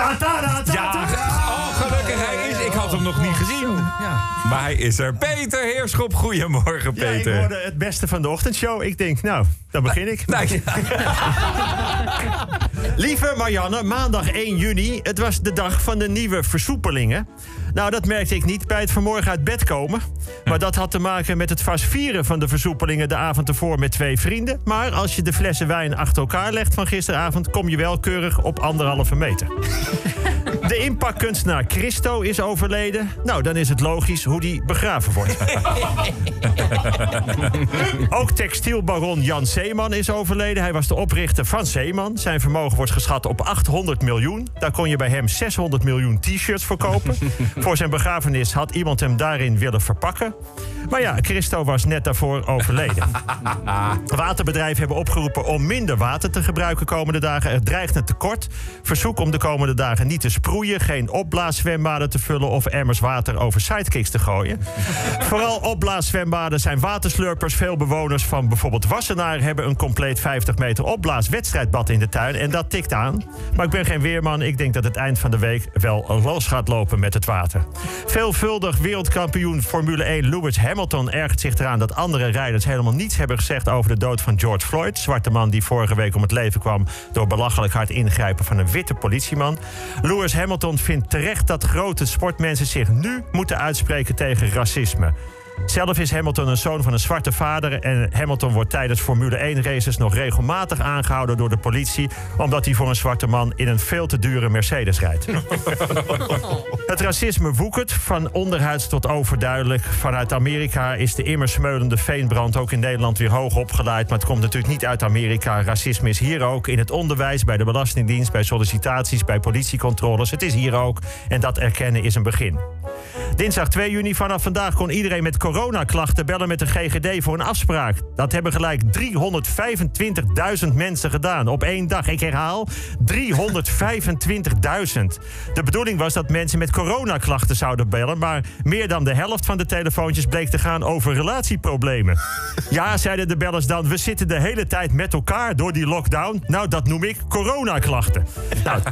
Ta, ta, ta, ta, Ja, oh, gelukkig hij is. Ik had hem nog niet gezien. Maar hij is er. Peter Heerschop, goedemorgen Ja, ik Peter. hoorde het beste van de ochtendshow. Ik denk, nou, dan begin ik. Nou, Lieve Marianne, maandag 1 juni. Het was de dag van de nieuwe versoepelingen. Nou, dat merkte ik niet bij het vanmorgen uit bed komen. Maar dat had te maken met het vast vieren van de versoepelingen de avond ervoor met twee vrienden. Maar als je de flessen wijn achter elkaar legt van gisteravond, kom je wel keurig op anderhalve meter. De inpakkunstenaar Christo is overleden. Nou, dan is het logisch hoe die begraven wordt. Ook textielbaron Jan Zeeman is overleden. Hij was de oprichter van Zeeman. Zijn vermogen wordt geschat op 800 miljoen. Daar kon je bij hem 600 miljoen t-shirts verkopen. Voor zijn begrafenis had iemand hem daarin willen verpakken. Maar ja, Christo was net daarvoor overleden. Waterbedrijven hebben opgeroepen om minder water te gebruiken komende dagen. Er dreigt een tekort. Verzoek om de komende dagen niet te sproeien, geen opblaaszwembaden te vullen of emmers water over sidekicks te gooien. Vooral opblaaszwembaden zijn waterslurpers. Veel bewoners van bijvoorbeeld Wassenaar hebben een compleet 50 meter opblaaswedstrijdbad in de tuin. En dat tikt aan. Maar ik ben geen weerman. Ik denk dat het eind van de week wel los gaat lopen met het water. Veelvuldig wereldkampioen Formule 1 Lewis Hamilton ergert zich eraan dat andere rijders helemaal niets hebben gezegd over de dood van George Floyd. Zwarte man die vorige week om het leven kwam door belachelijk hard ingrijpen van een witte politieman. Lewis Hamilton vindt terecht dat grote sportmensen zich nu moeten uitspreken tegen racisme. Zelf is Hamilton een zoon van een zwarte vader. En Hamilton wordt tijdens Formule 1 races nog regelmatig aangehouden door de politie. omdat hij voor een zwarte man in een veel te dure Mercedes rijdt. Het racisme woekert, van onderhuids tot overduidelijk. Vanuit Amerika is de immer smeulende veenbrand ook in Nederland weer hoog opgeleid. Maar het komt natuurlijk niet uit Amerika. Racisme is hier ook in het onderwijs, bij de Belastingdienst, bij sollicitaties, bij politiecontroles. Het is hier ook en dat erkennen is een begin. Dinsdag 2 juni vanaf vandaag kon iedereen met coronaklachten bellen met de GGD voor een afspraak. Dat hebben gelijk 325.000 mensen gedaan op één dag. Ik herhaal, 325.000. De bedoeling was dat mensen met coronaklachten zouden bellen, maar meer dan de helft van de telefoontjes bleek te gaan over relatieproblemen. Ja, zeiden de bellers dan, we zitten de hele tijd met elkaar door die lockdown. Nou, dat noem ik coronaklachten. Nou, 80%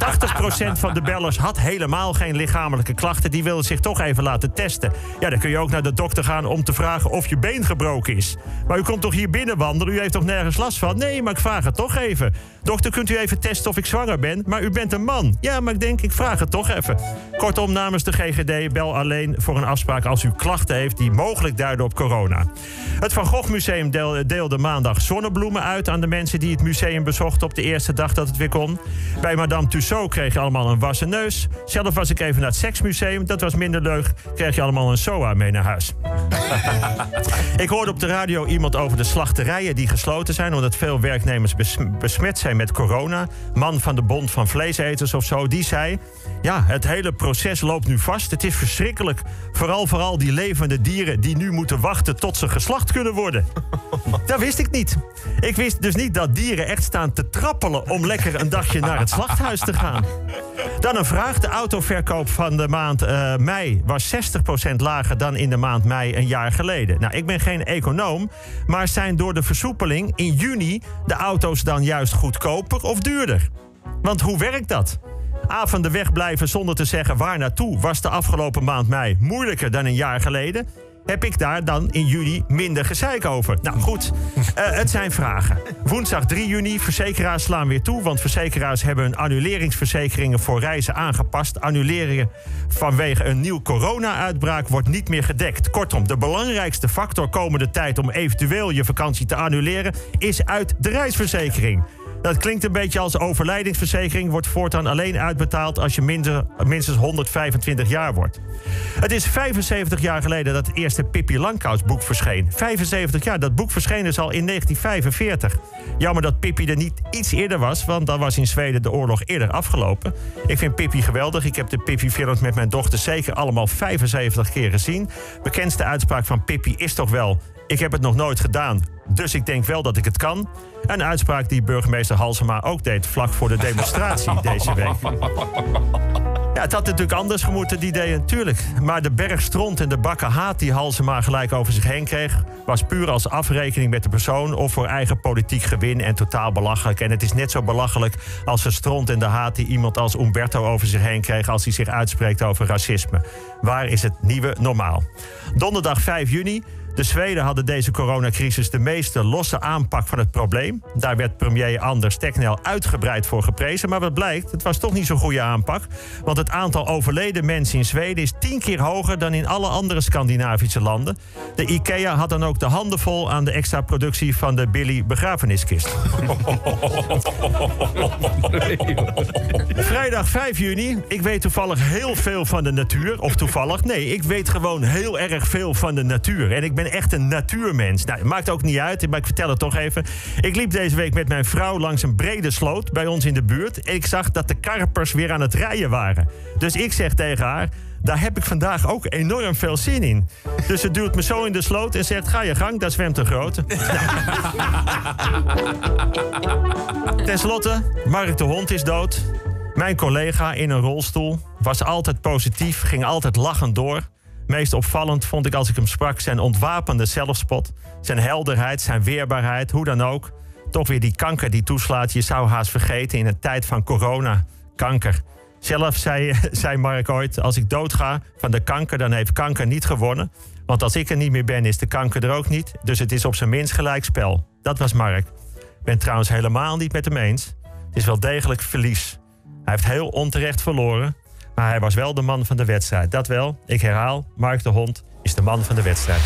van de bellers had helemaal geen lichamelijke klachten. Die wilden zich toch even laten testen. Ja, dan kun je ook naar de dokter gaan om te vragen of je been gebroken is. Maar u komt toch hier binnen wandelen? U heeft toch nergens last van? Nee, maar ik vraag het toch even. Dokter, kunt u even testen of ik zwanger ben? Maar u bent een man. Ja, maar ik denk, ik vraag het toch even. Kortom, namens de GGD, bel alleen voor een afspraak als u klachten heeft die mogelijk duiden op corona. Het Van Gogh Museum deel- deelde maandag zonnebloemen uit aan de mensen die het museum bezochten op de eerste dag dat het weer kon. Bij Madame Tussaud kreeg je allemaal een wassen neus. Zelf was ik even naar het seksmuseum. Dat was minder leuk. Kreeg je allemaal een SOA mee naar huis. Ik hoorde op de radio iemand over de slachterijen die gesloten zijn... omdat veel werknemers bes- besmet zijn met corona. Man van de Bond van Vleeseters of zo, die zei... ja, het hele proces loopt nu vast. Het is verschrikkelijk. Vooral vooral die levende dieren die nu moeten wachten... tot ze geslacht kunnen worden. Dat wist ik niet. Ik wist dus niet dat dieren echt staan te trappelen... om lekker een dagje naar het slachthuis te gaan. Dan een vraag. De autoverkoop van de maand eh, mei was 60% lager dan in de maand mei een jaar geleden. Nou, ik ben geen econoom, maar zijn door de versoepeling in juni de auto's dan juist goedkoper of duurder? Want hoe werkt dat? A van de weg blijven zonder te zeggen waar naartoe was de afgelopen maand mei moeilijker dan een jaar geleden. Heb ik daar dan in juni minder gezeik over? Nou goed, eh, het zijn vragen. Woensdag 3 juni, verzekeraars slaan weer toe... want verzekeraars hebben hun annuleringsverzekeringen voor reizen aangepast. Annuleringen vanwege een nieuw corona-uitbraak wordt niet meer gedekt. Kortom, de belangrijkste factor komende tijd... om eventueel je vakantie te annuleren, is uit de reisverzekering. Dat klinkt een beetje als overlijdingsverzekering. Wordt voortaan alleen uitbetaald als je minder, minstens 125 jaar wordt. Het is 75 jaar geleden dat het eerste Pippi Langkous boek verscheen. 75 jaar, dat boek verscheen dus al in 1945. Jammer dat Pippi er niet iets eerder was, want dan was in Zweden de oorlog eerder afgelopen. Ik vind Pippi geweldig. Ik heb de Pippi-films met mijn dochter zeker allemaal 75 keer gezien. Bekendste uitspraak van Pippi is toch wel... Ik heb het nog nooit gedaan, dus ik denk wel dat ik het kan. Een uitspraak die burgemeester Halsema ook deed vlak voor de demonstratie deze week. Ja, het had natuurlijk anders gemoeten, die idee natuurlijk. Maar de berg stront en de bakken haat die Halsema gelijk over zich heen kreeg... was puur als afrekening met de persoon of voor eigen politiek gewin en totaal belachelijk. En het is net zo belachelijk als de stront en de haat die iemand als Umberto over zich heen kreeg als hij zich uitspreekt over racisme. Waar is het nieuwe normaal? Donderdag 5 juni de Zweden hadden deze coronacrisis de meeste losse aanpak van het probleem. Daar werd premier Anders Tegnell uitgebreid voor geprezen. Maar wat blijkt, het was toch niet zo'n goede aanpak. Want het aantal overleden mensen in Zweden is tien keer hoger dan in alle andere Scandinavische landen. De IKEA had dan ook de handen vol aan de extra productie van de Billy begrafeniskist. Vrijdag 5 juni. Ik weet toevallig heel veel van de natuur. Of toevallig, nee, ik weet gewoon heel erg veel van de natuur. En ik ben echt een natuurmens. Nou, maakt ook niet uit, maar ik vertel het toch even. Ik liep deze week met mijn vrouw langs een brede sloot bij ons in de buurt. En ik zag dat de karpers weer aan het rijden waren. Dus ik zeg tegen haar. Daar heb ik vandaag ook enorm veel zin in. Dus ze duwt me zo in de sloot en zegt: Ga je gang, daar zwemt een grote. Ten slotte, Mark de Hond is dood. Mijn collega in een rolstoel was altijd positief, ging altijd lachend door. Meest opvallend vond ik als ik hem sprak zijn ontwapende zelfspot. Zijn helderheid, zijn weerbaarheid, hoe dan ook. Toch weer die kanker die toeslaat. Je zou haast vergeten in een tijd van corona. Kanker. Zelf zei, zei Mark ooit: Als ik doodga van de kanker, dan heeft kanker niet gewonnen. Want als ik er niet meer ben, is de kanker er ook niet. Dus het is op zijn minst gelijk spel. Dat was Mark. Ik ben trouwens helemaal niet met hem eens. Het is wel degelijk verlies. Hij heeft heel onterecht verloren. Maar hij was wel de man van de wedstrijd. Dat wel, ik herhaal, Mark de Hond is de man van de wedstrijd.